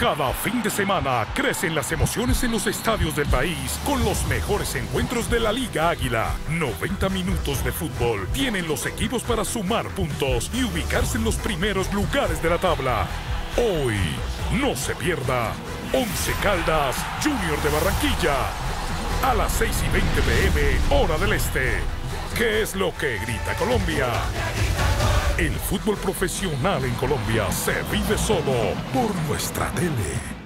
Cada fin de semana crecen las emociones en los estadios del país con los mejores encuentros de la Liga Águila. 90 minutos de fútbol. Tienen los equipos para sumar puntos y ubicarse en los primeros lugares de la tabla. Hoy, no se pierda. 11 Caldas, Junior de Barranquilla. A las 6 y 20 pm, hora del este. ¿Qué es lo que grita Colombia? El fútbol profesional en Colombia se vive solo por nuestra tele.